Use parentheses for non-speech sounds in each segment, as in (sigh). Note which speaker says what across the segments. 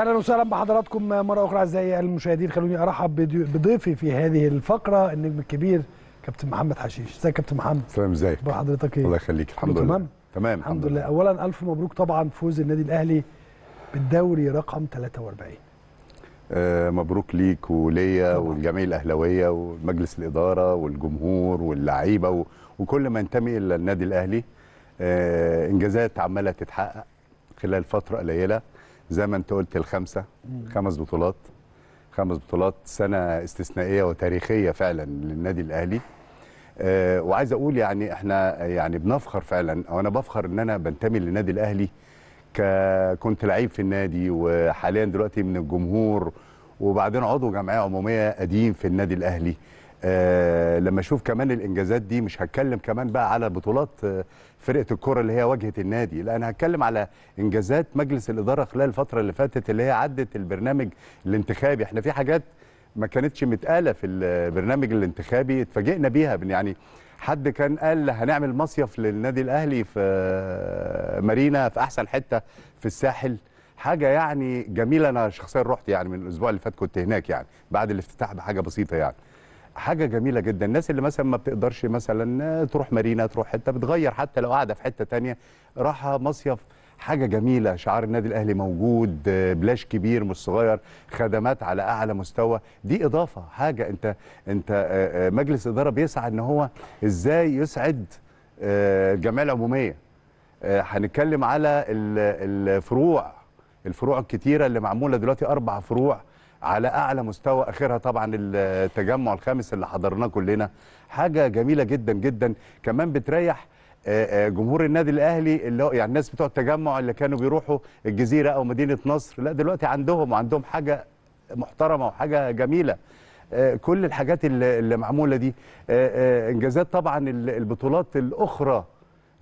Speaker 1: أهلا وسهلا بحضراتكم مرة أخرى أعزائي المشاهدين. خلوني أرحب بضيفي في هذه الفقرة النجم الكبير كابتن محمد حشيش. ازيك يا كابتن محمد؟
Speaker 2: سلام إزيك؟
Speaker 1: أخبار حضرتك إيه؟
Speaker 2: الله يخليك الحمد لله.
Speaker 1: تمام؟
Speaker 2: تمام
Speaker 1: الحمد لله. اولا ألف مبروك طبعا فوز النادي الأهلي بالدوري رقم 43
Speaker 2: آه مبروك ليك وليا والجميع الأهلاوية ومجلس الإدارة والجمهور واللعيبة و... وكل ما ينتمي إلى النادي الأهلي. آه إنجازات عمالة تتحقق خلال فترة قليلة. زي ما انت قلت الخمسة خمس بطولات خمس بطولات سنة استثنائية وتاريخية فعلا للنادي الأهلي آه وعايز أقول يعني إحنا يعني بنفخر فعلا أو أنا بفخر إن أنا بنتمي للنادي الأهلي. كنت لعيب في النادي وحاليا دلوقتي من الجمهور وبعدين عضو جمعية عمومية قديم في النادي الأهلي آه لما أشوف كمان الإنجازات دي مش هتكلم كمان بقى على بطولات آه، فرقة الكره اللي هي واجهة النادي. لا أنا هتكلم على إنجازات مجلس الإدارة خلال الفترة اللي فاتت اللي هي عدت البرنامج الانتخابي. إحنا في حاجات ما كانتش متقالة في البرنامج الانتخابي اتفاجئنا بيها. يعني حد كان قال هنعمل مصيف للنادي الأهلي في مارينا في أحسن حتة في الساحل. حاجة يعني جميلة. أنا شخصيا رحت يعني من الأسبوع اللي فات كنت هناك يعني بعد الافتتاح بحاجة بسيطة يعني. حاجة جميلة جدا. الناس اللي مثلا ما بتقدرش مثلا تروح مارينا تروح حتة بتغير حتى لو قاعدة في حتة تانية. راحة مصيف حاجة جميلة. شعار النادي الأهلي موجود بلاش كبير مش صغير خدمات على أعلى مستوى. دي إضافة. حاجة أنت أنت آه، آه، مجلس إدارة بيسعى إن هو إزاي يسعد آه، الجمعية العمومية. هنتكلم على ال- الفروع الفروع الكتيرة اللي معمولة دلوقتي أربع فروع. على أعلى مستوى آخرها طبعا التجمع الخامس اللي حضرناه كلنا. حاجة جميلة جدا جدا. كمان بتريح آه، آه، جمهور النادي الأهلي اللي يعني الناس بتوع التجمع اللي كانوا بيروحوا الجزيرة أو مدينة نصر. لا دلوقتي عندهم وعندهم حاجة محترمة وحاجة جميلة. آه، كل الحاجات اللي معمولة دي. إنجازات طبعا ال- البطولات الأخرى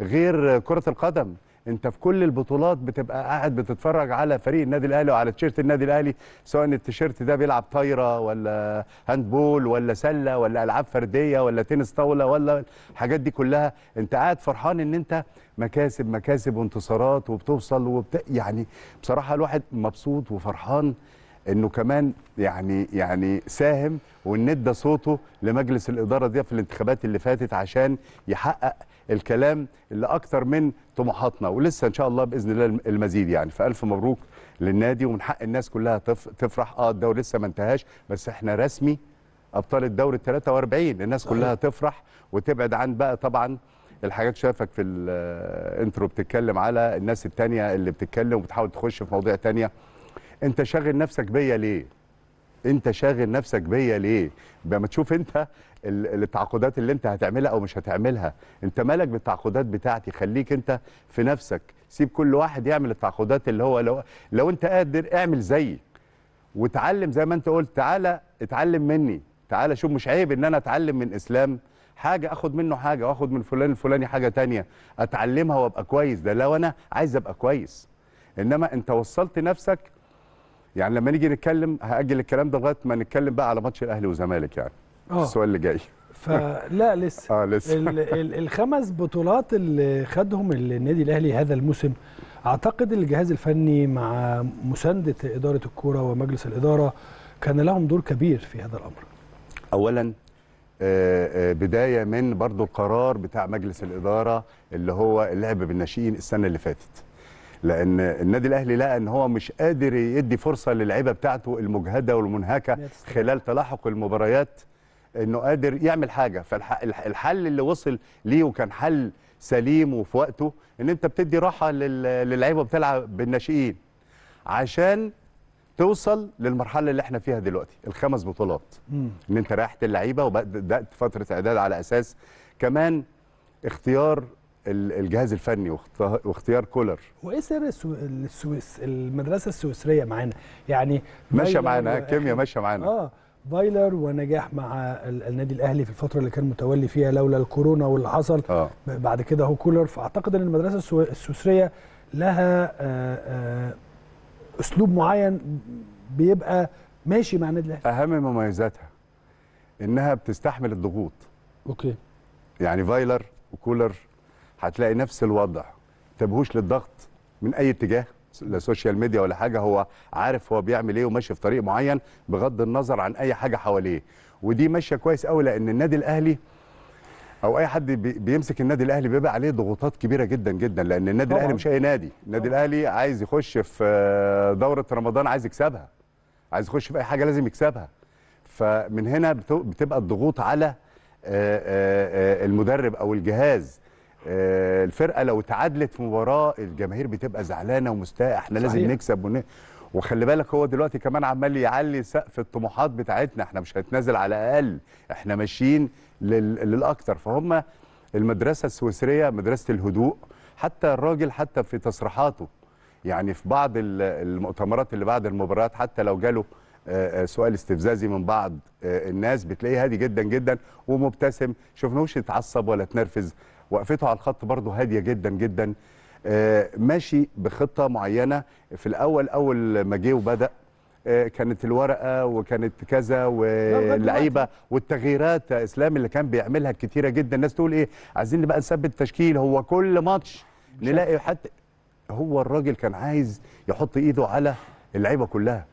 Speaker 2: غير كرة القدم. انت في كل البطولات بتبقى قاعد بتتفرج على فريق النادي الأهلي وعلى تيشيرت النادي الأهلي سواء التيشيرت ده بيلعب طايرة ولا هاندبول ولا سلة ولا ألعاب فردية ولا تنس طاولة ولا الحاجات دي كلها. انت قاعد فرحان ان انت مكاسب مكاسب وانتصارات وبتوصل وبت... يعني بصراحة الواحد مبسوط وفرحان انه كمان يعني يعني ساهم وان ادى صوته لمجلس الإدارة دي في الانتخابات اللي فاتت عشان يحقق الكلام اللي أكتر من طموحاتنا ولسه إن شاء الله بإذن الله المزيد يعني. فألف مبروك للنادي ومن حق الناس كلها تف- تفرح. آه الدوري لسه ما انتهاش بس إحنا رسمي أبطال الدوري ال 43 الناس. كلها تفرح وتبعد عن بقى طبعا الحاجات شافك في الانترو بتتكلم على الناس التانية اللي بتتكلم وبتحاول تخش في مواضيع تانية. أنت شاغل نفسك بيا ليه؟ انت شاغل نفسك بيا ليه؟ بما تشوف انت ال- التعاقدات اللي انت هتعملها أو مش هتعملها. انت مالك بالتعاقدات بتاعتي؟ خليك انت في نفسك. سيب كل واحد يعمل التعاقدات اللي هو لو لو انت قادر اعمل زيي وتعلم زي ما انت قلت تعالى اتعلم مني. تعالى شوف مش عيب ان أنا اتعلم من إسلام. حاجة اخد منه حاجة واخد من فلان الفلاني حاجة تانية. اتعلمها وابقى كويس. ده لو أنا عايز ابقى كويس. انما انت وصلت نفسك يعني لما نيجي نتكلم هأجل الكلام ده لغاية ما نتكلم بقى على ماتش الأهلي والزمالك يعني.
Speaker 1: آه.
Speaker 2: السؤال اللي جاي.
Speaker 1: فلا لسه. (laughs)
Speaker 2: آه لسه.
Speaker 1: ال ال الخمس بطولات اللي خدهم النادي الأهلي هذا الموسم أعتقد الجهاز الفني مع مساندة إدارة الكورة ومجلس الإدارة كان لهم دور كبير في هذا الأمر.
Speaker 2: اولا آه، آه، بداية من برضو القرار بتاع مجلس الإدارة اللي هو اللعب بالناشئين السنة اللي فاتت. لأن النادي الأهلي لقى إن هو مش قادر يدي فرصة للعيبة بتاعته
Speaker 1: المجهدة والمنهكة.
Speaker 2: خلال تلاحق المباريات إنه قادر يعمل حاجة فالحل اللي وصل ليه وكان حل سليم وفي وقته إن أنت بتدي راحة لل- للعيبة بتلعب بالناشئين عشان توصل للمرحلة اللي إحنا فيها دلوقتي الخمس بطولات
Speaker 1: مم.
Speaker 2: إن أنت ريحت اللعيبه وبدأت فترة إعداد على أساس كمان اختيار الجهاز الفني واخت- واختيار كولر.
Speaker 1: وإيه سر السو... السويس المدرسة السويسرية معانا؟ يعني ماشية
Speaker 2: معانا الكيمياء ماشية معانا.
Speaker 1: آه فايلر ونجاح مع ال- النادي الأهلي في الفترة اللي كان متولي فيها لولا الكورونا واللي حصل
Speaker 2: آه
Speaker 1: بعد كده هو كولر. فأعتقد إن المدرسة السو- السويسرية لها آه، آه، أسلوب معين بيبقى ماشي مع النادي الأهلي.
Speaker 2: أهم مميزاتها إنها بتستحمل الضغوط.
Speaker 1: أوكي.
Speaker 2: يعني فايلر وكولر هتلاقي نفس الوضع. يأبهوش للضغط من أي اتجاه لا social media ولا حاجة. هو عارف هو بيعمل إيه وماشي في طريق معين بغض النظر عن أي حاجة حواليه. ودي ماشية كويس قوي لأن النادي الأهلي أو أي حد بي- بيمسك النادي الأهلي بيبقى عليه ضغوطات كبيرة جدا جدا لأن النادي
Speaker 1: طبعاً.
Speaker 2: الاهلي مش أي نادي. النادي الأهلي عايز يخش في دورة رمضان عايز يكسبها. عايز يخش في أي حاجة لازم يكسبها. فمن هنا بت- بتبقى الضغوط على آه، آه، آه، المدرب أو الجهاز. الفرقة لو تعادلت في مباراة الجماهير بتبقى زعلانة ومستاء. إحنا لازم
Speaker 1: صحيح.
Speaker 2: نكسب ون... وخلي بالك هو دلوقتي كمان عمال يعلي سقف الطموحات بتاعتنا. إحنا مش هنتنازل على أقل إحنا ماشيين لل... للأكتر. فهم المدرسة السويسرية مدرسة الهدوء حتى الراجل حتى في تصريحاته يعني في بعض ال- المؤتمرات اللي بعد المباريات حتى لو جاله آه، آه، سؤال استفزازي من بعض آه، الناس بتلاقيه هادي جدا جدا ومبتسم. شفناهوش يتعصب ولا تنرفز وقفته على الخط برضه هادية جدا جدا. آه، ماشي بخطة معينة. في الأول أول ما جه وبدأ آه، كانت الورقة وكانت كذا واللعيبة والتغييرات إسلام اللي كان بيعملها كتيرة جدا. الناس تقول إيه؟ عايزين بقى نثبت تشكيل. هو كل ماتش نلاقي حتى هو الراجل كان عايز يحط إيده على اللعيبة كلها.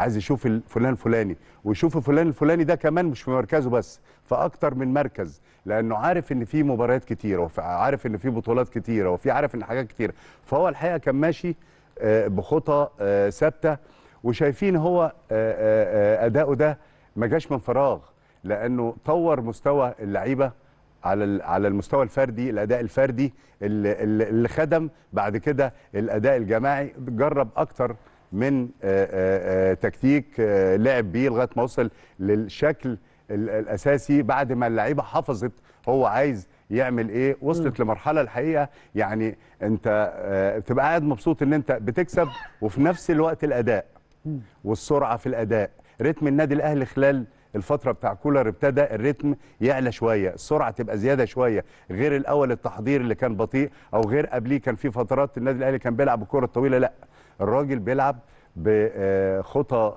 Speaker 2: عايز يشوف فلان الفلاني ويشوف فلان الفلاني ده كمان مش في مركزه بس في أكتر من مركز لأنه عارف إن في مباريات كتيرة وعارف إن في بطولات كتيرة وفي عارف إن حاجات كتيرة. فهو الحقيقة كان ماشي آه، بخطى آه، ثابتة وشايفين هو آه، أداؤه ده ما جاش من فراغ لأنه طور مستوى اللعيبة على على المستوى الفردي الأداء الفردي اللي خدم بعد كده الأداء الجماعي جرب أكتر من آه، آه، آه، تكتيك لعب بيه لغاية ما وصل للشكل ال- الأساسي بعد ما اللعيبة حفظت هو عايز يعمل إيه وصلت لمرحلة الحقيقة. يعني أنت بتبقى قاعد مبسوط إن أنت بتكسب وفي نفس الوقت الأداء والسرعة في الأداء. رتم النادي الأهلي خلال الفترة بتاع كولر ابتدى الريتم يعلى شوية السرعة تبقى زيادة شوية غير الأول التحضير اللي كان بطيء أو غير قبليه كان في فترات النادي الأهلي كان بيلعب الكره الطويله لأ. الراجل بيلعب بخطى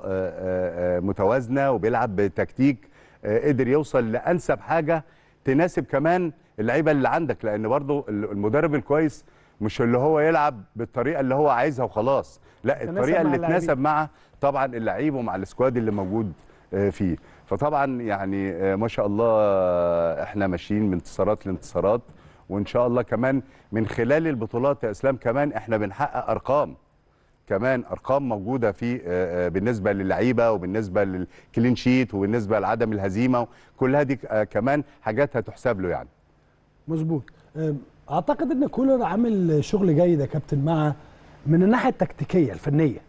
Speaker 2: متوازنة وبيلعب بتكتيك آه، قدر يوصل لأنسب حاجة تناسب كمان اللعيبة اللي عندك لأن برضو المدرب الكويس مش اللي هو يلعب بالطريقة اللي هو عايزها وخلاص لا
Speaker 1: الطريقة
Speaker 2: اللي. تناسب مع طبعا اللعيب ومع ال squad اللي موجود آه، فيه فطبعا يعني آه، ما شاء الله آه، إحنا ماشيين من انتصارات لانتصارات وإن شاء الله كمان من خلال البطولات يا إسلام كمان إحنا بنحقق أرقام كمان أرقام موجودة في آه، آه، بالنسبة للعيبة وبالنسبة لل clean sheet وبالنسبة لعدم الهزيمة كل هذه آه، كمان حاجات هتحسب له يعني.
Speaker 1: مظبوط. أعتقد إن كولر عامل شغل جيد يا كابتن مع من الناحية التكتيكية الفنية.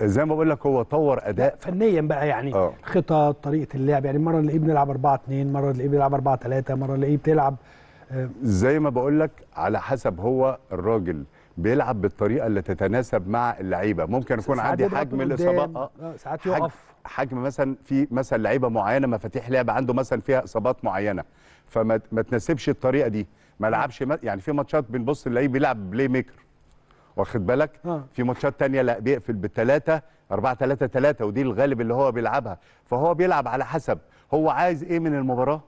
Speaker 2: زي ما بقول لك هو طور أداء.
Speaker 1: فنيا بقى يعني
Speaker 2: آه.
Speaker 1: خطط طريقة اللعب يعني مرة نلاقيه بنلعب 4 2 مرة نلاقيه بيلعب 4 3 مرة نلاقيه بتلعب
Speaker 2: زي ما بقول لك على حسب هو الراجل بيلعب بالطريقة اللي تتناسب مع اللعيبة. ممكن يكون عندي حجم
Speaker 1: قدام،
Speaker 2: آه
Speaker 1: آه، ساعات يقف.
Speaker 2: حجم مثلا في مثلا لعيبة معينة مفاتيح لعب عنده مثلا فيها إصابات معينة. فما ما تناسبش الطريقة دي. ما لعبش ما- يعني في ماتشات بنبص نلاقيه بيلعب playmaker واخد بالك؟
Speaker 1: آه.
Speaker 2: في ماتشات تانية لا بيقفل بالثلاثه 4 3 3 ودي الغالب اللي هو بيلعبها. فهو بيلعب على حسب هو عايز إيه من المباراة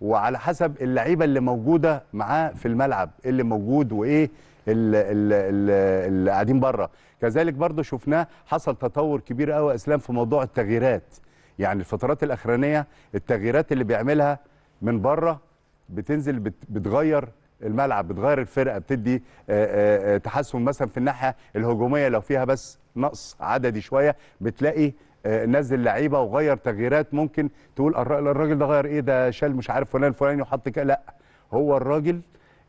Speaker 2: وعلى حسب اللعيبة اللي موجودة معاه في الملعب إيه اللي موجود وإيه اللي قاعدين بره. كذلك برضو شفناه حصل تطور كبير قوي إسلام في موضوع التغييرات. يعني الفترات الأخرانية التغييرات اللي بيعملها من بره بتنزل بت- بتغير الملعب بتغير الفرقة بتدي آه، آه، آه، تحسن مثلا في الناحية الهجومية. لو فيها بس نقص عددي شوية بتلاقي نزل لعيبة وغير تغييرات. ممكن تقول الر- الراجل ده غير إيه؟ ده شال مش عارف فلان الفلاني وحط كده لا هو الراجل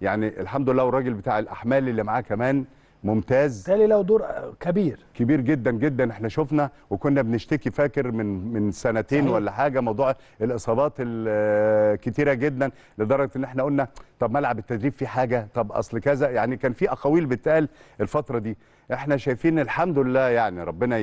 Speaker 2: يعني الحمد لله والراجل بتاع الأحمال اللي معاه كمان ممتاز.
Speaker 1: بالتالي له دور آه، كبير.
Speaker 2: كبير جدا جدا. إحنا شفنا وكنا بنشتكي فاكر من من سنتين
Speaker 1: صحيح.
Speaker 2: ولا حاجة موضوع الإصابات الكتيره جدا لدرجة إن إحنا قلنا طب ملعب التدريب فيه حاجة؟ طب أصل كذا. يعني كان في أقاويل بتقال الفترة دي. إحنا شايفين الحمد لله يعني ربنا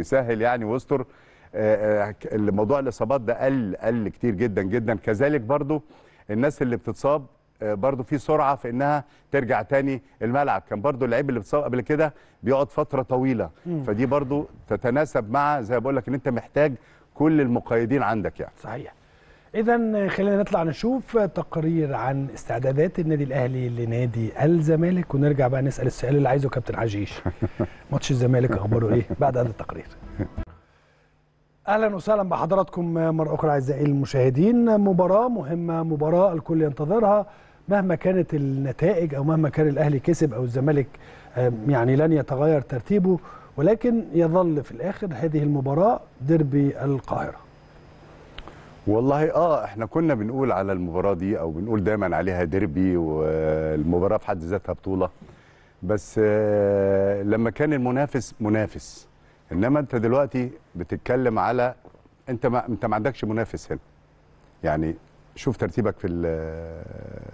Speaker 2: يسهل يعني ويستر. آه، آه، موضوع الإصابات ده قل قل كتير جدا جدا. كذلك برضو الناس اللي بتتصاب آه، برضو في سرعة في إنها ترجع تاني الملعب. كان برضو اللعيب اللي بتصاب قبل كده بيقعد فترة طويلة. فدي برضو تتناسب مع زي ما بقول لك إن أنت محتاج كل المقيدين عندك يعني.
Speaker 1: صحيح. اذا خلينا نطلع نشوف تقرير عن استعدادات النادي الأهلي لنادي الزمالك ونرجع بقى نسأل السؤال اللي عايزه كابتن عجيش. (laughs) ماتش الزمالك أخباره إيه بعد هذا التقرير؟ (laughs) أهلا وسهلا بحضراتكم مرة أخرى أعزائي المشاهدين. مباراة مهمة مباراة الكل ينتظرها. مهما كانت النتائج أو مهما كان الأهلي كسب أو الزمالك يعني لن يتغير ترتيبه ولكن يظل في الآخر هذه المباراة ديربي القاهرة.
Speaker 2: والله آه إحنا كنا بنقول على المباراة دي أو بنقول دايما عليها ديربي والمباراة في حد ذاتها بطولة. بس آه لما كان المنافس منافس. إنما أنت دلوقتي بتتكلم على أنت ما أنت ما عندكش منافس هنا. يعني شوف ترتيبك في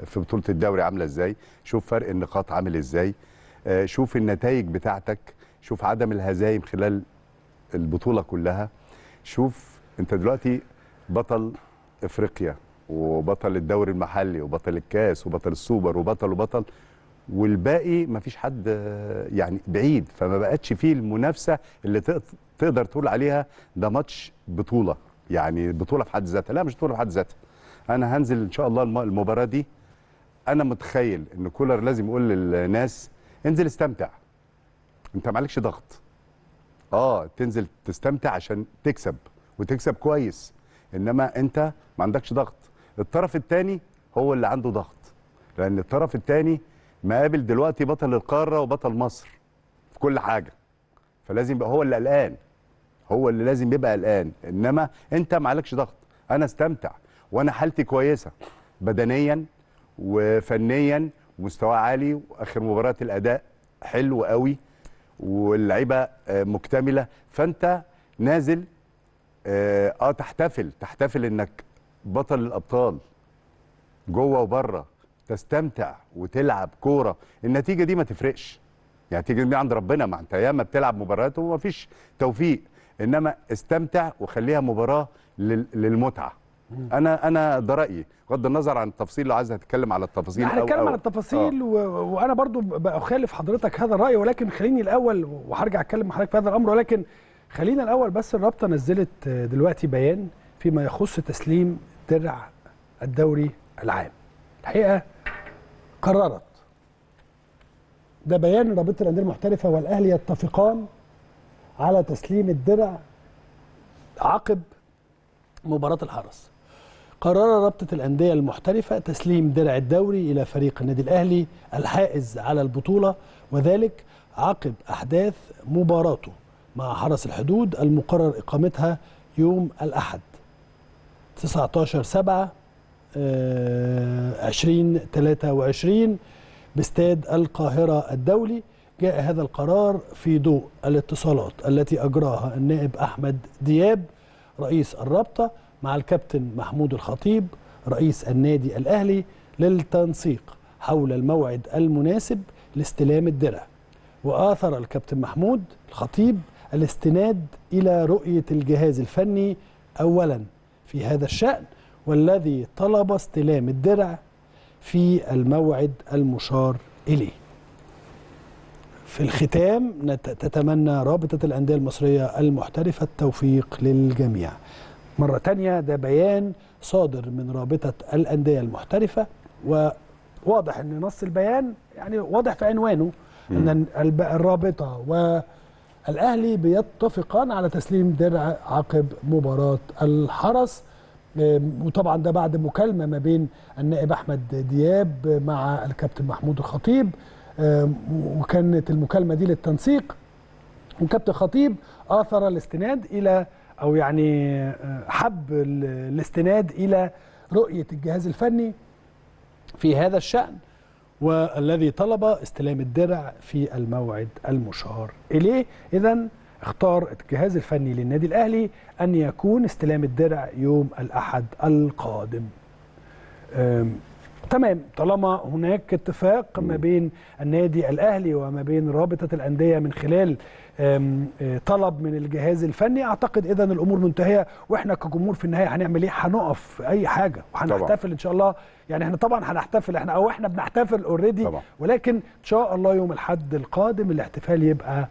Speaker 2: في بطولة الدوري عاملة إزاي شوف فرق النقاط عامل إزاي آه شوف النتائج بتاعتك شوف عدم الهزايم خلال البطولة كلها شوف أنت دلوقتي بطل إفريقيا وبطل الدوري المحلي وبطل الكاس وبطل السوبر وبطل وبطل والباقي ما فيش حد يعني بعيد فما بقتش فيه المنافسة اللي تقدر تقول عليها ده ماتش بطولة يعني بطولة في حد ذاتها لا مش بطولة في حد ذاتها. أنا هنزل إن شاء الله المباراة دي. أنا متخيل إن كولر لازم يقول للناس انزل استمتع. أنت معلكش ضغط. آه تنزل تستمتع عشان تكسب وتكسب كويس. إنما أنت ما عندكش ضغط. الطرف الثاني هو اللي عنده ضغط. لأن الطرف الثاني مقابل دلوقتي بطل القارة وبطل مصر في كل حاجة. فلازم يبقى هو اللي قلقان. هو اللي لازم يبقى قلقان. إنما أنت ما عليكش ضغط. أنا استمتع. وأنا حالتي كويسة بدنيا وفنيا ومستوى عالي وآخر مباراه الأداء حلو قوي واللعيبة مكتملة. فأنت نازل آه تحتفل تحتفل إنك بطل الأبطال جوه وبره تستمتع وتلعب كورة. النتيجة دي ما تفرقش. يعني النتيجه دي عند ربنا ما أنت ياما بتلعب مباريات وما فيش توفيق. إنما استمتع وخليها مباراة للمتعة. أنا أنا ده رأيي. بغض النظر عن التفاصيل لو عايز هتتكلم على التفاصيل
Speaker 1: هنتكلم على التفاصيل و... وأنا برضو بخالف حضرتك هذا الرأي ولكن خليني الأول وهرجع أتكلم مع حضرتك في هذا الأمر ولكن خلينا الأول بس الرابطة نزلت دلوقتي بيان فيما يخص تسليم درع الدوري العام. الحقيقة قررت. ده بيان رابطة الأندية المحترفة والأهلي يتفقان على تسليم الدرع عقب مباراة الحرس. قرر رابطة الأندية المحترفة تسليم درع الدوري إلى فريق النادي الأهلي الحائز على البطولة وذلك عقب أحداث مباراته مع حرس الحدود المقرر إقامتها يوم الأحد 19 7 2023 باستاد القاهرة الدولي. جاء هذا القرار في ضوء الاتصالات التي أجراها النائب أحمد دياب رئيس الرابطة. مع الكابتن محمود الخطيب رئيس النادي الأهلي للتنسيق حول الموعد المناسب لاستلام الدرع وآثر الكابتن محمود الخطيب الاستناد إلى رؤية الجهاز الفني اولا في هذا الشأن والذي طلب استلام الدرع في الموعد المشار إليه. في الختام تتمنى رابطة الأندية المصرية المحترفة التوفيق للجميع. مرة ثانية ده بيان صادر من رابطة الأندية المحترفة وواضح إن نص البيان يعني واضح في عنوانه إن الرابطة والأهلي بيتفقان على تسليم درع عقب مباراة الحرس. وطبعا ده بعد مكالمة ما بين النائب أحمد دياب مع الكابتن محمود الخطيب. وكانت المكالمة دي للتنسيق. وكابتن خطيب آثر الاستناد إلى أو يعني حب الاستناد إلى رؤية الجهاز الفني في هذا الشأن والذي طلب استلام الدرع في الموعد المشار إليه. اذا اختار الجهاز الفني للنادي الأهلي أن يكون استلام الدرع يوم الأحد القادم. تمام طالما هناك اتفاق ما بين النادي الأهلي وما بين رابطة الأندية من خلال طلب من الجهاز الفني أعتقد اذا الأمور منتهية وإحنا كجمهور في النهاية هنعمل إيه؟ هنقف أي حاجة وهنحتفل إن شاء الله. يعني إحنا طبعا هنحتفل إحنا أو إحنا بنحتفل اوريدي ولكن إن شاء الله يوم الأحد القادم الاحتفال يبقى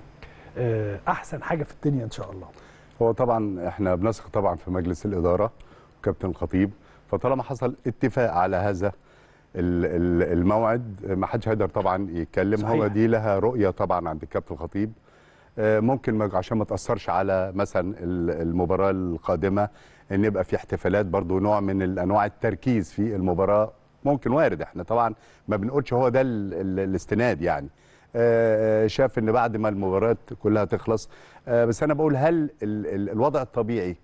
Speaker 1: أحسن حاجة في الدنيا إن شاء الله.
Speaker 2: هو طبعا إحنا بنثق طبعا في مجلس الإدارة وكابتن الخطيب. فطالما حصل اتفاق على هذا الموعد. ما حدش هيقدر طبعا يتكلم.
Speaker 1: صحيح.
Speaker 2: هو دي لها رؤية طبعا عند الكابتن الخطيب. آه، ممكن عشان ما تأثرش على مثلا ال- المباراة القادمة إن يبقى في احتفالات برضو نوع من أنواع التركيز في المباراة. ممكن وارد إحنا طبعا ما بنقولش هو ده ال- ال- الاستناد يعني. آه، آه، شاف إن بعد ما المباريات كلها تخلص بس أنا بقول هل ال- ال- الوضع الطبيعي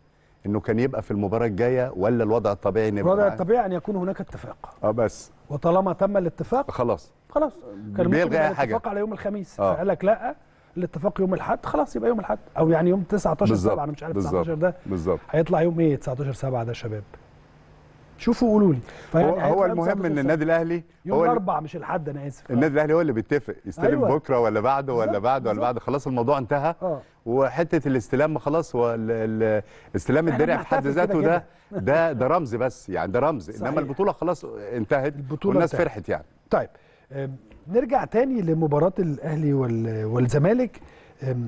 Speaker 2: إنه كان يبقى في المباراة الجاية ولا الوضع الطبيعي إن
Speaker 1: الوضع؟ الطبيعي أن يكون هناك اتفاق.
Speaker 2: آه بس.
Speaker 1: وطالما تم الاتفاق
Speaker 2: خلاص.
Speaker 1: خلاص. كان
Speaker 2: بيلغي أي حاجة.
Speaker 1: الاتفاق على يوم الخميس.
Speaker 2: آه.
Speaker 1: فقال لك لا الاتفاق يوم الأحد خلاص يبقى يوم الأحد. أو يعني يوم 19
Speaker 2: بالظبط
Speaker 1: 7 أنا مش عارف
Speaker 2: بالظبط
Speaker 1: 19 ده.
Speaker 2: بالظبط.
Speaker 1: هيطلع يوم إيه 19 7 ده يا شباب؟ شوفوا قولوا لي
Speaker 2: هو, هو المهم
Speaker 1: 19 إن.
Speaker 2: النادي الأهلي
Speaker 1: يوم الأربعاء مش الأحد أنا آسف
Speaker 2: النادي الأهلي هو اللي بيتفق يستلم
Speaker 1: أيوة.
Speaker 2: بكرة ولا بعده ولا بعده ولا. بعده خلاص الموضوع انتهى
Speaker 1: آه
Speaker 2: وحتة الاستلام خلاص هو استلام الدرع في حد ذاته ده ده ده رمز بس يعني ده رمز
Speaker 1: صحيح.
Speaker 2: إنما البطولة خلاص انتهت
Speaker 1: البطولة
Speaker 2: والناس
Speaker 1: انتهت.
Speaker 2: فرحت يعني
Speaker 1: طيب نرجع تاني لمباراة الأهلي وال- والزمالك أم،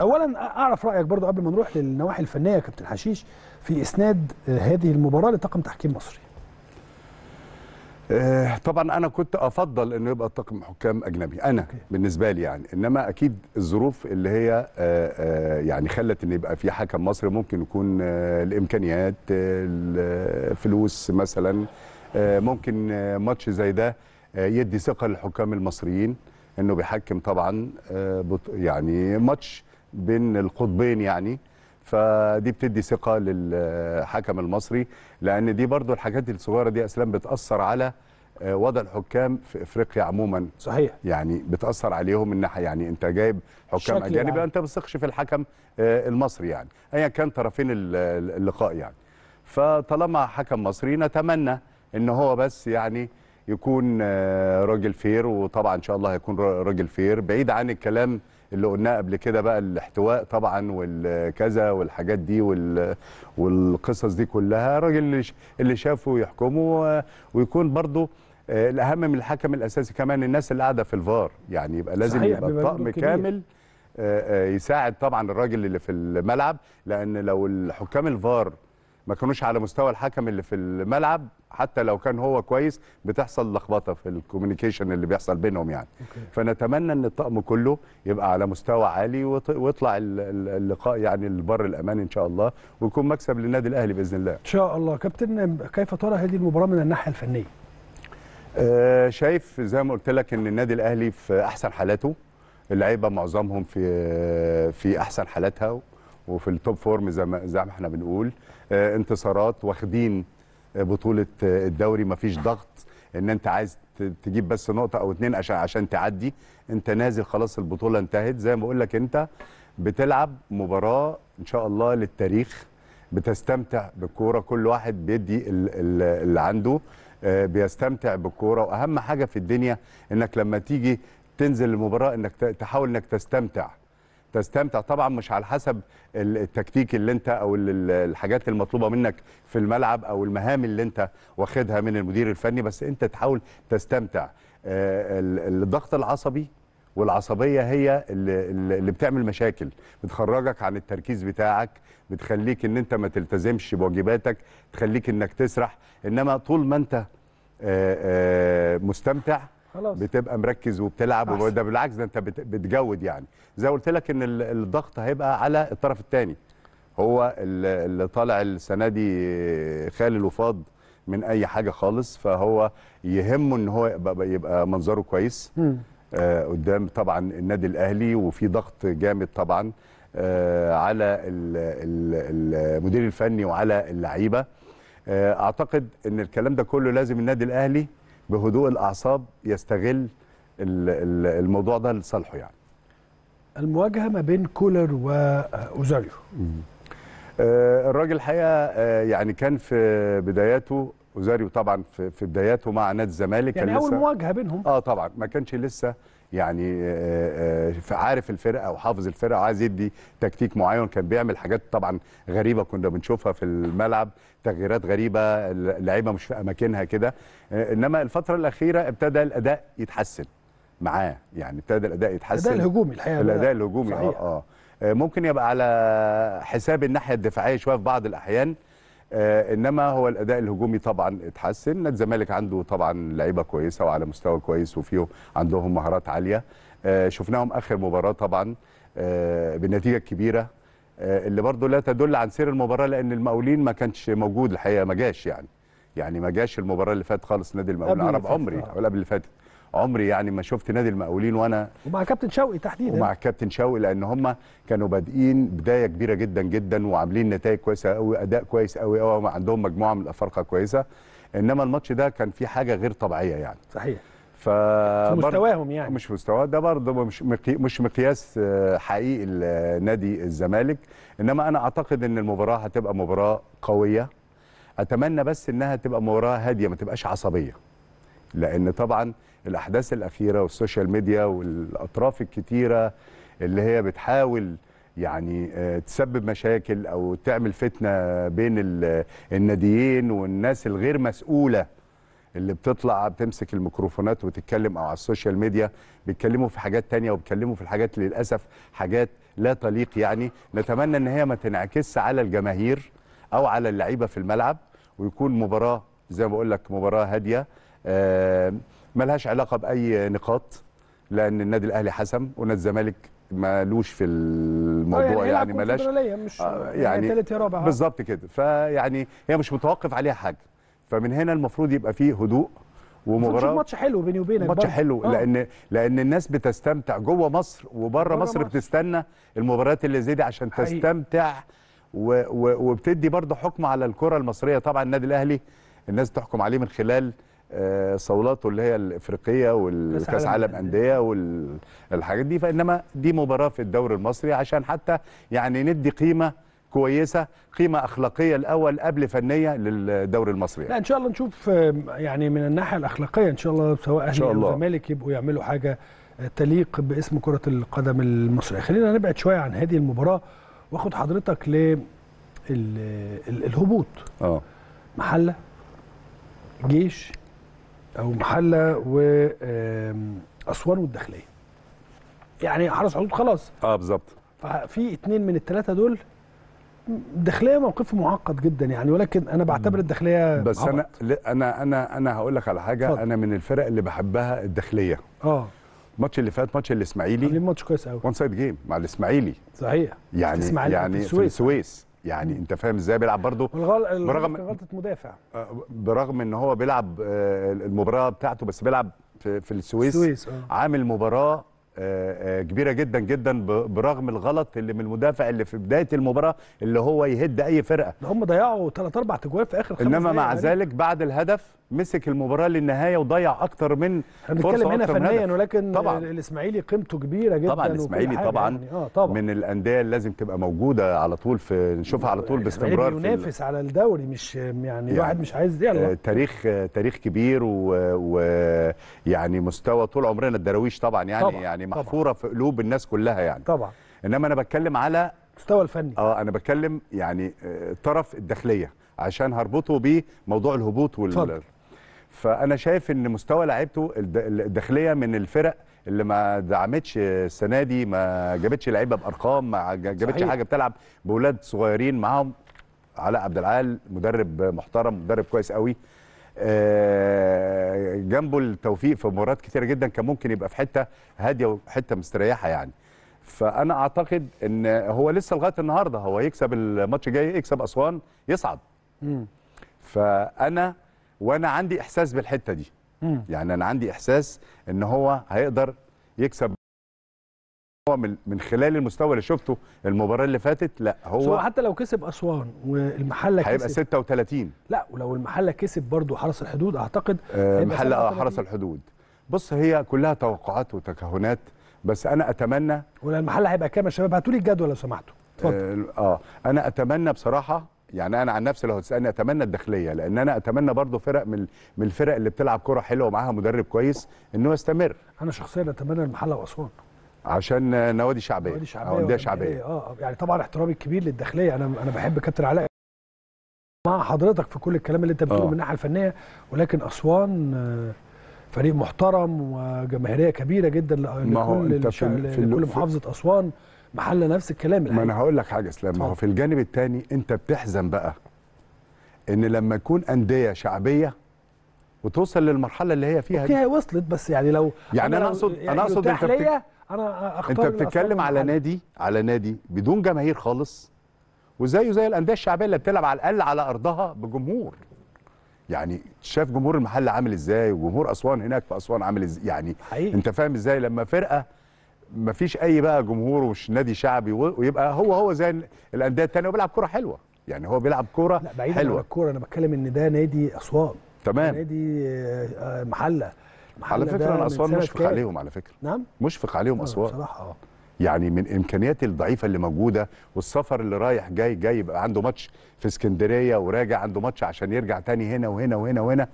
Speaker 1: أولا أعرف رأيك برضو قبل ما نروح للنواحي الفنية يا كابتن حشيش في إسناد آه، هذه المباراة لطاقم تحكيم مصري.
Speaker 2: آه، طبعا أنا كنت أفضل إنه يبقى طاقم حكام أجنبي
Speaker 1: أنا.
Speaker 2: بالنسبة لي يعني. إنما أكيد الظروف اللي هي آه، يعني خلت إن يبقى في حكم مصري ممكن يكون الإمكانيات الفلوس مثلا ممكن ماتش زي ده يدي ثقة للحكام المصريين إنه بيحكم طبعا يعني ماتش بين القطبين يعني. فدي بتدي ثقة للحكم المصري لأن دي برضو الحاجات الصغيرة دي إسلام بتأثر على آه، وضع الحكام في إفريقيا عموما.
Speaker 1: صحيح.
Speaker 2: يعني بتأثر عليهم من ناحية يعني أنت جايب حكام أجانب
Speaker 1: العام.
Speaker 2: أنت ما بتثقش في الحكم آه، المصري يعني ايا كان طرفين ال- ال- اللقاء يعني. فطالما حكم مصري نتمنى إن هو بس يعني يكون آه، راجل فير وطبعا إن شاء الله هيكون را- راجل فير بعيد عن الكلام اللي قلناه قبل كده بقى الاحتواء طبعا والكذا والحاجات دي وال- والقصص دي كلها راجل اللي شافه يحكمه ويكون برضه آه، الأهم من الحكم الأساسي كمان الناس اللي قاعدة في الفار يعني يبقى لازم يبقى الطقم. كامل آه، آه، يساعد طبعا الراجل اللي في الملعب لأن لو الحكام الفار ما كانوش على مستوى الحكم اللي في الملعب حتى لو كان هو كويس بتحصل لخبطة في ال communication اللي بيحصل بينهم يعني.
Speaker 1: أوكي.
Speaker 2: فنتمنى إن الطقم كله يبقى على مستوى عالي ويطلع ال- ال- اللقاء يعني البر الأمان إن شاء الله ويكون مكسب للنادي الأهلي بإذن الله.
Speaker 1: إن شاء الله. كابتن كيف ترى هذه المباراة من الناحية الفنية؟
Speaker 2: آه، شايف زي ما قلت لك إن النادي الأهلي في أحسن حالاته. اللعيبة معظمهم في في أحسن حالاتها وفي ال top form زي ما زي ما إحنا بنقول. انتصارات واخدين آه، بطولة آه، الدوري. مفيش ضغط إن أنت عايز تجيب بس نقطة أو اتنين عشان عشان تعدي. أنت نازل خلاص البطولة انتهت. زي ما بقول لك أنت بتلعب مباراة إن شاء الله للتاريخ بتستمتع بالكورة. كل واحد بيدي ال- ال- اللي عنده آه، بيستمتع بالكورة. وأهم حاجة في الدنيا إنك لما تيجي تنزل المباراة إنك تحاول إنك تستمتع. تستمتع طبعا مش على حسب ال- التكتيك اللي انت أو ال- ال- الحاجات المطلوبة منك في الملعب أو المهام اللي انت واخدها من المدير الفني بس انت تحاول تستمتع. آه، ال- الضغط العصبي والعصبية هي اللي, اللي بتعمل مشاكل. بتخرجك عن التركيز بتاعك بتخليك إن انت ما تلتزمش بواجباتك تخليك إنك تسرح. إنما طول ما انت آه، آه، مستمتع
Speaker 1: خلاص.
Speaker 2: بتبقى مركز وبتلعب. وده بالعكس ده انت بت- بتجود يعني. زي قلت لك إن ال- الضغط هيبقى على الطرف الثاني هو ال- اللي طالع السنة دي خالي الوفاض من أي حاجة خالص فهو يهمه إن هو يبقى, يبقى منظره كويس. آه، قدام طبعا النادي الأهلي وفي ضغط جامد طبعا آه، على ال- ال- المدير الفني وعلى اللعيبة. آه، أعتقد إن الكلام ده كله لازم النادي الأهلي بهدوء الأعصاب يستغل ال- ال- الموضوع ده لصالحه يعني.
Speaker 1: المواجهة ما بين كولر وأوزاريو.
Speaker 2: آه، الراجل الحقيقة آه، يعني كان في بداياته وزاريو طبعا في بداياته مع نادي الزمالك
Speaker 1: يعني
Speaker 2: كان
Speaker 1: أول
Speaker 2: لسه
Speaker 1: مواجهة بينهم.
Speaker 2: آه طبعا ما كانش لسه يعني آه، آه، عارف الفرقة وحافظ الفرقة وعايز يدي تكتيك معين كان بيعمل حاجات طبعا غريبة كنا بنشوفها في الملعب تغييرات غريبة اللعيبه مش في أماكنها كده. آه، إنما الفترة الأخيرة ابتدى الأداء يتحسن معاه يعني ابتدى الأداء يتحسن.
Speaker 1: الأداء الهجومي الحقيقة
Speaker 2: الأداء الهجومي
Speaker 1: آه.
Speaker 2: آه. آه، ممكن يبقى على حساب الناحية الدفاعية شوية في بعض الأحيان آه إنما هو الأداء الهجومي طبعا اتحسن. نادي الزمالك عنده طبعا لعيبة كويسة وعلى مستوى كويس وفيه عندهم مهارات عالية. آه شفناهم آخر مباراة طبعا آه بالنتيجة الكبيرة آه اللي برضه لا تدل عن سير المباراة لأن المقاولين ما كانش موجود الحقيقة ما جاش يعني. يعني ما جاش المباراة اللي فاتت خالص نادي المقاولين العرب عمري
Speaker 1: آه.
Speaker 2: ولا قبل اللي فاتت. عمري يعني ما شفت نادي المقاولين وأنا
Speaker 1: ومع كابتن شوقي تحديدا.
Speaker 2: ومع كابتن شوقي لأن هم كانوا بادئين بداية كبيرة جدا جدا وعاملين نتائج كويسة قوي أداء كويس قوي قوي عندهم مجموعة من الأفارقة كويسة. إنما الماتش ده كان فيه حاجة غير طبيعية يعني.
Speaker 1: صحيح.
Speaker 2: ف
Speaker 1: في مستواهم يعني.
Speaker 2: مش مستواه. ده برضه مش. مش مقياس آه، حقيقي لنادي الزمالك. إنما أنا أعتقد إن المباراة هتبقى مباراة قوية. أتمنى بس إنها تبقى مباراة هادية ما تبقاش عصبية. لأن طبعا الأحداث الأخيرة وال social media والأطراف الكتيرة اللي هي بتحاول يعني آه، تسبب مشاكل أو تعمل فتنة بين ال- الناديين والناس الغير مسؤولة اللي بتطلع بتمسك الميكروفونات وتتكلم أو على ال social media. بيتكلموا في حاجات تانية وبيتكلموا في الحاجات للأسف حاجات لا تليق يعني. نتمنى إن هي ما تنعكسش على الجماهير أو على اللعيبة في الملعب ويكون مباراة زي ما بقول لك مباراة هادية آه، ملهاش علاقة بأي نقاط لأن النادي الأهلي حسم ونادي الزمالك مالوش في الموضوع يعني ملاش
Speaker 1: مش
Speaker 2: آه،
Speaker 1: يعني
Speaker 2: يعني
Speaker 1: ثالث يا رابع آه.
Speaker 2: بالظبط كده فيعني هي مش متوقف عليها حاجة فمن هنا المفروض يبقى فيه هدوء ومباراة
Speaker 1: ماتش حلو بيني وبينك
Speaker 2: ماتش. حلو
Speaker 1: آه.
Speaker 2: لأن لأن الناس بتستمتع جوه مصر وبره
Speaker 1: بره
Speaker 2: مصر
Speaker 1: مصر.
Speaker 2: بتستنى المباريات اللي زي دي عشان
Speaker 1: حقيقي.
Speaker 2: تستمتع و و وبتدي برضه حكم على الكرة المصرية طبعا النادي الأهلي الناس تحكم عليه من خلال آه، صولاته اللي هي الإفريقية والكأس
Speaker 1: عالم
Speaker 2: أندية والحاجات دي. فإنما دي مباراة في الدوري المصري عشان حتى يعني ندي قيمة كويسة قيمة أخلاقية الأول قبل فنية للدوري المصري
Speaker 1: لا
Speaker 2: يعني.
Speaker 1: إن شاء الله نشوف آه، يعني من الناحية الأخلاقية إن شاء الله سواء
Speaker 2: أهلي
Speaker 1: أو
Speaker 2: الله.
Speaker 1: زمالك يبقوا يعملوا حاجة آه، تليق باسم كرة القدم المصرية. خلينا نبعد شوية عن هذه المباراة واخد حضرتك ل ال- ال- الهبوط.
Speaker 2: آه.
Speaker 1: محلة جيش أو محلة واسوان والداخلية. يعني حرس حدود خلاص.
Speaker 2: آه بالظبط.
Speaker 1: ففي اتنين من الثلاثه دول الداخليه موقفه معقد جدا يعني ولكن أنا بعتبر الداخلية
Speaker 2: بس
Speaker 1: هبط.
Speaker 2: أنا أنا أنا أنا هقول لك على حاجة.
Speaker 1: اتفضل.
Speaker 2: أنا من الفرق اللي بحبها الداخلية.
Speaker 1: آه.
Speaker 2: الماتش اللي فات ماتش الإسماعيلي.
Speaker 1: عاملين ماتش كويس قوي
Speaker 2: one side game مع الإسماعيلي.
Speaker 1: صحيح.
Speaker 2: يعني يعني
Speaker 1: في
Speaker 2: في
Speaker 1: السويس.
Speaker 2: يعني انت فاهم إزاي بيلعب برضه. برغم-
Speaker 1: غلطة مدافع
Speaker 2: آه، برغم ان هو بيلعب آه، المباراة بتاعته بس بيلعب في, في السويس
Speaker 1: السويس آه
Speaker 2: عامل مباراة آه، آه، كبيرة جدا جدا برغم الغلط اللي من المدافع اللي في بداية المباراة اللي هو يهد أي
Speaker 1: فرقة هم ضيعوا ثلاث أربع تجوال في آخر خمس إنما
Speaker 2: مع. ذلك بعد الهدف مسك المباراة للنهاية وضيع أكتر من فرصة
Speaker 1: هنا فنيا. ولكن
Speaker 2: طبعا.
Speaker 1: الإسماعيلي قيمته كبيرة جدا
Speaker 2: طبعا
Speaker 1: الإسماعيلي
Speaker 2: طبعا
Speaker 1: يعني. آه طبعا
Speaker 2: من الأندية اللي لازم تبقى موجودة على طول في نشوفها على طول باستمرار
Speaker 1: بينافس على الدوري مش يعني,
Speaker 2: يعني،
Speaker 1: الواحد مش عايز
Speaker 2: آه،
Speaker 1: يلا
Speaker 2: تاريخ آه، تاريخ كبير ويعني مستوى طول عمرنا الدراويش طبعا يعني
Speaker 1: طبعاً،
Speaker 2: يعني
Speaker 1: طبعاً.
Speaker 2: محفورة في قلوب الناس كلها يعني
Speaker 1: طبعا
Speaker 2: إنما أنا بتكلم على
Speaker 1: المستوى الفني
Speaker 2: آه أنا بتكلم يعني آه، طرف الداخلية عشان هربطه بموضوع الهبوط وال. فأنا شايف إن مستوى لعيبته الد- الداخلية من الفرق اللي ما دعمتش السنة دي ما جابتش لعيبة بأرقام ما جابتش
Speaker 1: صحيح.
Speaker 2: حاجة بتلعب باولاد صغيرين معاهم علاء عبد العال مدرب محترم مدرب كويس قوي آه، جنبه التوفيق في مباريات كتيرة جدا كان ممكن يبقى في حتة هادية وحتة مستريحة يعني فأنا أعتقد إن هو لسه لغاية النهارده هو يكسب الماتش الجاي يكسب أسوان يصعد
Speaker 1: مم.
Speaker 2: فأنا وأنا عندي احساس بالحتة دي.
Speaker 1: مم.
Speaker 2: يعني أنا عندي احساس ان هو هيقدر يكسب هو من خلال المستوى اللي شفته المباراة اللي فاتت لا
Speaker 1: هو حتى لو كسب أسوان والمحلة
Speaker 2: هيبقى
Speaker 1: كسب.
Speaker 2: 36
Speaker 1: لا ولو المحلة كسب برضه حرس الحدود
Speaker 2: أعتقد
Speaker 1: هيبقى
Speaker 2: محل آه،
Speaker 1: 37.
Speaker 2: حرس الحدود. بص هي كلها توقعات وتكهنات بس أنا أتمنى
Speaker 1: ولا المحلة هيبقى كام يا شباب؟ هاتوا لي الجدول لو سمحتوا. اتفضل.
Speaker 2: آه آه، أنا أتمنى بصراحة يعني أنا عن نفسي لو هتسألني أتمنى الداخلية لأن أنا أتمنى برضو فرق من من الفرق اللي بتلعب كره حلوة ومعاها مدرب كويس إنه يستمر.
Speaker 1: أنا شخصيا أتمنى المحلة وأسوان.
Speaker 2: عشان نوادي شعبية.
Speaker 1: نوادي
Speaker 2: شعبية
Speaker 1: أندية.
Speaker 2: شعبية.
Speaker 1: آه يعني طبعا احترامي الكبير للداخلية. أنا أنا بحب كابتن علاء. مع حضرتك في كل الكلام اللي أنت بتقوله
Speaker 2: آه.
Speaker 1: من الناحية الفنية ولكن أسوان آه، فريق محترم وجماهيرية كبيرة جدا لكل لكل محافظة أسوان. محله نفس الكلام
Speaker 2: ما. أنا هقول لك حاجة إسلام ما هو. في الجانب الثاني أنت بتحزن بقى إن لما يكون أندية شعبية وتوصل للمرحلة اللي هي فيها أوكي
Speaker 1: هي وصلت بس يعني لو
Speaker 2: يعني
Speaker 1: لو
Speaker 2: أقصد- أنا أقصد
Speaker 1: يتاح
Speaker 2: أنت بتك-
Speaker 1: أنا
Speaker 2: أختار
Speaker 1: أنت
Speaker 2: بتتكلم على. نادي على نادي بدون جماهير خالص وزيه زي الأندية الشعبية اللي بتلعب على الأقل على أرضها بجمهور يعني شاف جمهور المحل عامل إزاي وجمهور أسوان هناك في أسوان عامل إزاي يعني
Speaker 1: حقيقي.
Speaker 2: أنت فاهم إزاي لما فرقة ما فيش أي بقى جمهور ومش نادي شعبي ويبقى هو هو زي ال- الأندية الثانية وبيلعب كورة حلوة. يعني هو بيلعب كورة
Speaker 1: لا بعيدا عن
Speaker 2: حلوة
Speaker 1: الكورة أنا بتكلم إن ده نادي أسوان.
Speaker 2: تمام.
Speaker 1: نادي آه، آه، محلة.
Speaker 2: على
Speaker 1: فكرة
Speaker 2: أنا
Speaker 1: أسوان
Speaker 2: مشفق؟ عليهم على فكرة.
Speaker 1: نعم؟
Speaker 2: مشفق عليهم
Speaker 1: آه،
Speaker 2: أسوان.
Speaker 1: بصراحة آه.
Speaker 2: يعني من إمكانيات الضعيفة اللي موجودة والسفر اللي رايح جاي جاي يبقى عنده ماتش في اسكندرية وراجع عنده ماتش عشان يرجع تاني هنا وهنا وهنا وهنا.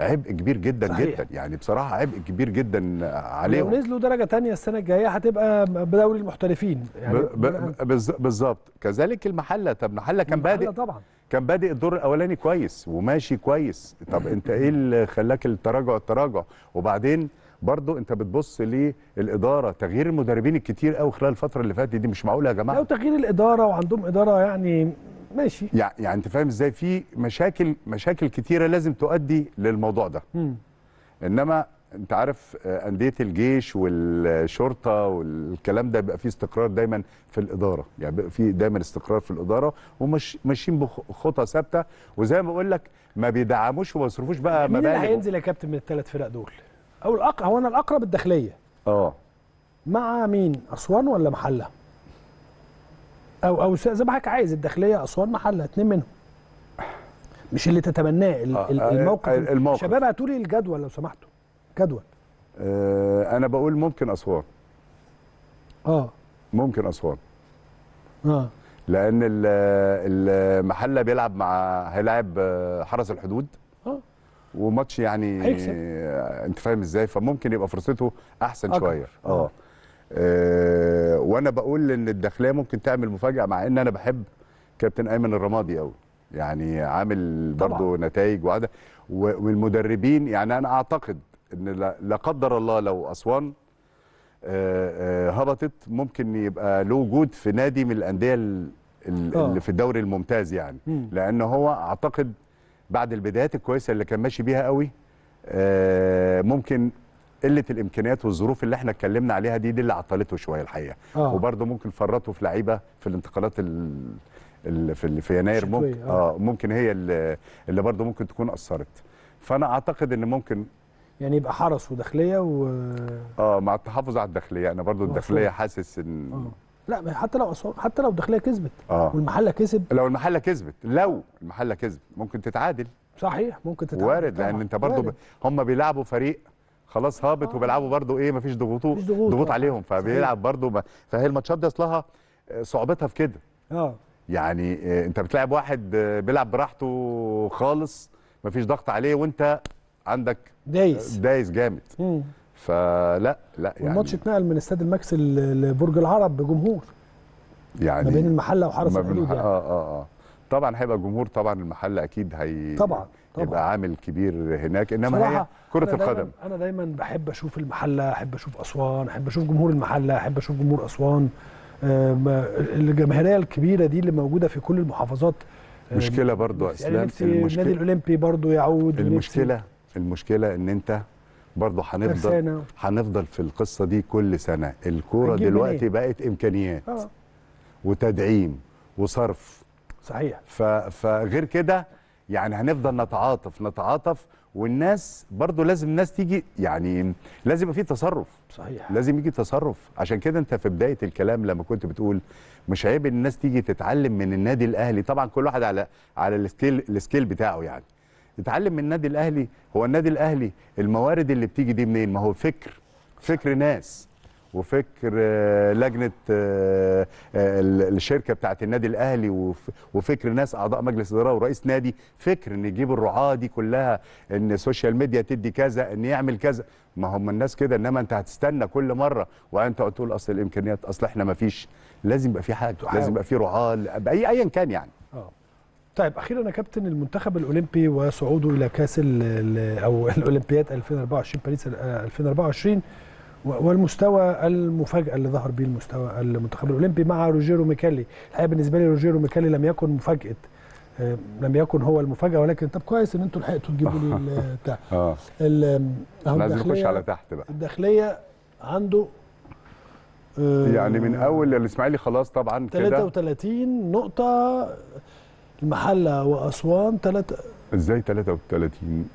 Speaker 2: عبء كبير جدا
Speaker 1: صحيح.
Speaker 2: جدا. يعني بصراحة عبء كبير جدا
Speaker 1: لو
Speaker 2: عليهم
Speaker 1: نزلوا درجة تانية السنة الجاية هتبقى بدوري المحترفين. يعني
Speaker 2: بالظبط. كذلك المحلة. طب المحله كان بادئ
Speaker 1: طبعا.
Speaker 2: كان بادئ الدور الأولاني كويس وماشي كويس. طب انت إيه اللي خلاك التراجع التراجع وبعدين برضو انت بتبص للإدارة. تغيير المدربين الكتير قوي خلال الفترة اللي فاتت دي مش معقوله يا جماعة.
Speaker 1: لو تغيير الإدارة وعندهم إدارة يعني ماشي.
Speaker 2: يعني يعني انت فاهم إزاي في مشاكل مشاكل كتيرة لازم تؤدي للموضوع ده.
Speaker 1: مم.
Speaker 2: انما انت عارف آه، اندية الجيش والشرطة والكلام ده بيبقى فيه استقرار دايما في الإدارة. يعني بيبقى فيه دايما استقرار في الإدارة ومش ماشيين بخطى ثابتة. وزي ما بقول لك ما بيدعموش وما يصرفوش بقى
Speaker 1: مين اللي
Speaker 2: مبالغ.
Speaker 1: هينزل يا كابتن من الثلاث فرق دول؟ أو الاقرب هو أنا الأقرب الداخلية.
Speaker 2: آه.
Speaker 1: مع مين؟ أسوان ولا محلة؟ أو أو زي ما حضرتك عايز الداخلية أسوان محلة اتنين منهم. مش اللي تتمناه
Speaker 2: آه، آه،
Speaker 1: الموقف.
Speaker 2: آه، الموقف.
Speaker 1: شباب هاتوا لي الجدول لو سمحتوا. جدول.
Speaker 2: آه، أنا بقول ممكن أسوان.
Speaker 1: آه.
Speaker 2: ممكن أسوان.
Speaker 1: آه.
Speaker 2: لأن ال- المحلة بيلعب مع هيلاعب آه، حرس الحدود.
Speaker 1: آه.
Speaker 2: وماتش يعني
Speaker 1: هيكسب.
Speaker 2: أنت فاهم إزاي؟ فممكن يبقى فرصته أحسن
Speaker 1: أكبر.
Speaker 2: شوية.
Speaker 1: آه.
Speaker 2: آه، وأنا بقول إن الداخلية ممكن تعمل مفاجأة مع إن أنا بحب كابتن أيمن الرمادي قوي يعني عامل. برضه نتائج وعده و- والمدربين يعني أنا أعتقد إن لا قدر الله لو أسوان آه، آه، هبطت ممكن يبقى له وجود في نادي من الأندية ال- ال-
Speaker 1: آه.
Speaker 2: اللي في الدوري الممتاز يعني. لأن هو أعتقد بعد البدايات الكويسة اللي كان ماشي بيها قوي آه، ممكن قلة الإمكانيات والظروف اللي إحنا اتكلمنا عليها دي دي اللي عطلته شوية الحقيقة.
Speaker 1: آه.
Speaker 2: وبرده ممكن فرطوا في لعيبة في الانتقالات ال ال في, في يناير ممكن
Speaker 1: آه.
Speaker 2: آه ممكن هي اللي, اللي برده ممكن تكون أثرت. فأنا أعتقد إن ممكن
Speaker 1: يعني يبقى حرس وداخلية و
Speaker 2: آه مع التحفظ على الداخلية. أنا برضو. الداخلية حاسس إن
Speaker 1: آه. لا حتى لو أسوان حتى لو الداخلية كسبت
Speaker 2: آه.
Speaker 1: والمحلة كسب.
Speaker 2: لو المحلة كسبت لو المحلة كسبت ممكن تتعادل.
Speaker 1: صحيح ممكن تتعادل
Speaker 2: وارد
Speaker 1: لأن
Speaker 2: أنت برضو ب... هم بيلعبوا فريق خلاص هابط
Speaker 1: آه.
Speaker 2: وبيلعبوا برضو إيه مفيش ضغوط
Speaker 1: ضغوط،.
Speaker 2: عليهم فبيلعب برضو ما... فهي الماتشات دي أصلها صعوبتها في كده.
Speaker 1: آه.
Speaker 2: يعني آه، أنت بتلعب واحد آه، بيلعب براحته خالص مفيش ضغط عليه وأنت عندك
Speaker 1: دايس.
Speaker 2: دايس جامد.
Speaker 1: مم.
Speaker 2: فلا لا يعني
Speaker 1: والماتش اتنقل من استاد المكس لبرج العرب بجمهور.
Speaker 2: يعني
Speaker 1: ما بين المحلة وحرس الحدود
Speaker 2: الح-
Speaker 1: يعني.
Speaker 2: آه آه آه. طبعا هيبقى جمهور طبعا المحلة أكيد هي
Speaker 1: طبعا. طبعا.
Speaker 2: يبقى عامل كبير هناك إنما هي كرة
Speaker 1: أنا دايماً-
Speaker 2: القدم.
Speaker 1: أنا دايما بحب أشوف المحلة أحب أشوف أسوان أحب أشوف جمهور المحلة أحب أشوف جمهور أسوان. آه، ما- الجماهيرية الكبيرة دي اللي موجودة في كل المحافظات. آه،
Speaker 2: مشكلة برضو
Speaker 1: يعني
Speaker 2: أسلام
Speaker 1: نفسي النادي
Speaker 2: المشكلة
Speaker 1: الأولمبي برضو يعود
Speaker 2: المشكلة المشكلة إن أنت برضو هنفضل. هنفضل في القصة دي كل سنة.
Speaker 1: الكورة
Speaker 2: دلوقتي
Speaker 1: منين؟
Speaker 2: بقت إمكانيات
Speaker 1: آه.
Speaker 2: وتدعيم وصرف.
Speaker 1: صحيح.
Speaker 2: فغير كده يعني هنفضل نتعاطف نتعاطف والناس برضو لازم الناس تيجي يعني لازم يبقى في تصرف.
Speaker 1: صحيح.
Speaker 2: لازم يجي تصرف. عشان كده انت في بداية الكلام لما كنت بتقول مش عيب إن الناس تيجي تتعلم من النادي الأهلي. طبعا كل واحد على على ال scale ال scale بتاعه يعني. يتعلم من النادي الأهلي. هو النادي الأهلي الموارد اللي بتيجي دي منين؟ ما هو فكر فكر ناس. وفكر آه، لجنة آه، آه، ال- الشركة بتاعت النادي الأهلي وف- وفكر ناس أعضاء مجلس اداره ورئيس نادي فكر إن يجيب الرعاة دي كلها إن ال social media تدي كذا إن يعمل كذا. ما هم الناس كده إنما أنت هتستنى كل مرة وأنت تقول أصل الإمكانيات أصل إحنا ما فيش. لازم يبقى في
Speaker 1: حاجة.
Speaker 2: لازم يبقى في رعاة باي ايا كان يعني.
Speaker 1: آه. طيب أخيرا يا كابتن المنتخب الأولمبي وصعوده إلى كأس أو (laughs) الأولمبياد 2024 باريس ال- آه، 2024 و- والمستوى المفاجاه اللي ظهر به المستوى المنتخب الأولمبي مع روجيرو ميكالي. الحقيقة بالنسبة لي روجيرو ميكالي لم يكن مفاجاه آه، لم يكن هو المفاجاه ولكن طب كويس إن أنتوا لحقتوا تجيبوا (laughs) لي بتاع. آه.
Speaker 2: لازم نخش
Speaker 1: الداخلية-
Speaker 2: على تحت بقى.
Speaker 1: الداخلية عنده آه،
Speaker 2: يعني من أول الإسماعيلي خلاص طبعا كده.
Speaker 1: 33 نقطة المحلة وأسوان 3
Speaker 2: إزاي 33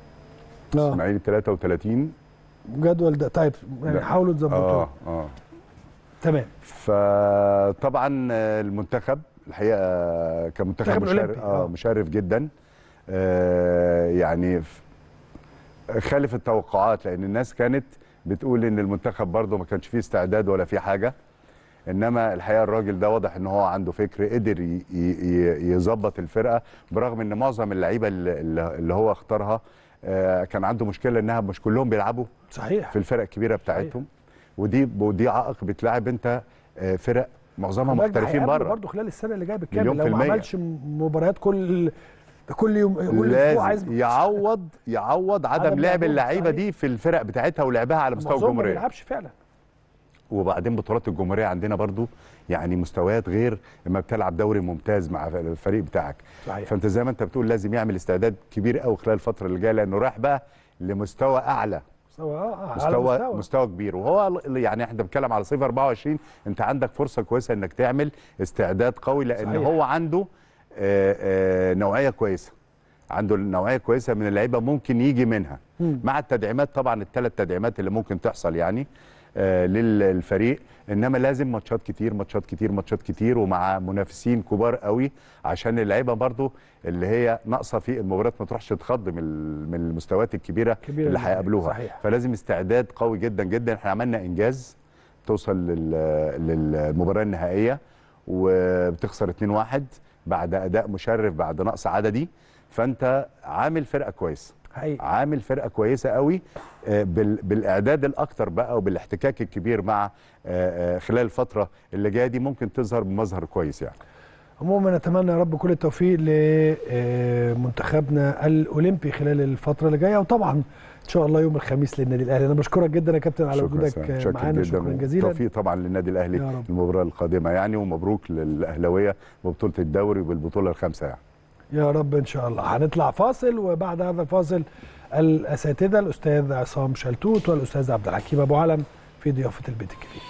Speaker 1: آه.
Speaker 2: إسماعيلي 33
Speaker 1: جدول ده. طيب يعني. حاولوا تظبطوه.
Speaker 2: آه آه.
Speaker 1: تمام.
Speaker 2: فطبعا المنتخب الحقيقة كمنتخب مشرف آه
Speaker 1: آه.
Speaker 2: مشرف جدا. آه يعني خالف التوقعات لأن الناس كانت بتقول إن المنتخب برضه ما كانش فيه استعداد ولا فيه حاجة. إنما الحقيقة الراجل ده واضح إن هو عنده فكر قدر يظبط الفرقة برغم إن معظم اللعيبة اللي اللي هو اختارها كان عنده مشكلة إنها مش كلهم بيلعبوا
Speaker 1: صحيح.
Speaker 2: في الفرق الكبيرة بتاعتهم. ودي ودي عائق بتلاعب أنت آه، فرق معظمها محترفين بره.
Speaker 1: برضه خلال السنة اللي
Speaker 2: جاية
Speaker 1: بالكامل.
Speaker 2: في
Speaker 1: لو ما. عملش مباريات كل كل يوم كل أسبوع عايز
Speaker 2: يعوض يعوض عدم
Speaker 1: عدم
Speaker 2: لعب
Speaker 1: اللعيبة.
Speaker 2: دي في الفرق بتاعتها ولعبها على مستوى
Speaker 1: معظمهم ما
Speaker 2: الجمهورية.
Speaker 1: بيلعبش فعلا.
Speaker 2: وبعدين بطولات الجمهورية عندنا برضو يعني مستويات غير لما بتلعب دوري ممتاز مع الفريق بتاعك.
Speaker 1: صحيح.
Speaker 2: فأنت زي ما أنت بتقول لازم يعمل استعداد كبير قوي خلال الفترة اللي جاية لأنه رايح بقى لمستوى أعلى.
Speaker 1: مستوى آه
Speaker 2: مستوى
Speaker 1: مستوى.
Speaker 2: مستوى كبير. وهو يعني إحنا بنتكلم على صيف 24 أنت عندك فرصة كويسة إنك تعمل استعداد قوي لأن
Speaker 1: صحيح.
Speaker 2: هو عنده آه، آه، نوعية كويسة. عنده نوعية كويسة من اللعيبة ممكن يجي منها.
Speaker 1: مم.
Speaker 2: مع التدعيمات طبعا الثلاث تدعيمات اللي ممكن تحصل يعني. للفريق إنما لازم ماتشات كتير ماتشات كتير ماتشات كتير ومع منافسين كبار قوي عشان اللعيبة برضو اللي هي ناقصة في المباريات ما تروحش تخض من ال- من المستويات الكبيرة
Speaker 1: كبيرة
Speaker 2: اللي. هيقابلوها
Speaker 1: صحيح.
Speaker 2: فلازم استعداد قوي جدا جدا إحنا عملنا إنجاز توصل لل- للمباراة النهائية وبتخسر 2-1 بعد أداء مشرف بعد نقص عددي فأنت عامل فرقة كويسه
Speaker 1: حقيقي.
Speaker 2: عامل فرقة كويسة قوي آه، بال- بالإعداد الاكتر بقى وبالاحتكاك الكبير مع آه، آه، خلال الفترة اللي جاية دي ممكن تظهر بمظهر كويس يعني.
Speaker 1: عموما نتمنى يا رب كل التوفيق لمنتخبنا الأولمبي خلال الفترة اللي جاية وطبعا إن شاء الله يوم الخميس للنادي الأهلي. أنا بشكرك جدا يا كابتن على وجودك معانا شكرا جزيلا.
Speaker 2: توفيق طبعا للنادي
Speaker 1: الأهلي.
Speaker 2: المباراة القادمة يعني ومبروك للأهلاوية ببطولة الدوري وبالبطولة الخامسة يعني.
Speaker 1: يا رب إن شاء الله. هنطلع فاصل وبعد هذا الفاصل الأساتذة الأستاذ عصام شلتوت والأستاذ عبد الحكيم أبو علم في ضيافة البيت الكبير